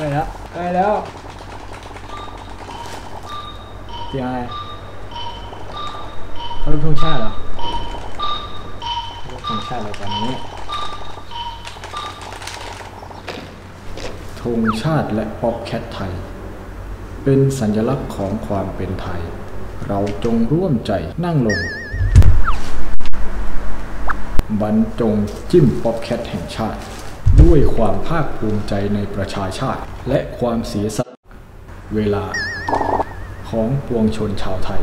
ได้แล้วได้แล้วเสียงอะไรเขาเป็นธงชาติเหรอธงชาติอะไรตอนนี้ธงชาติและป๊อปแคทไทย เป็นสัญลักษณ์ของความเป็นไทย เราจงร่วมใจนั่งลงบรรจงจิ้มป๊อปแคทแห่งชาติ ด้วยความภาคภูมิใจในประชาชาติ และความเสียสละเวลาของปวงชนชาวไทย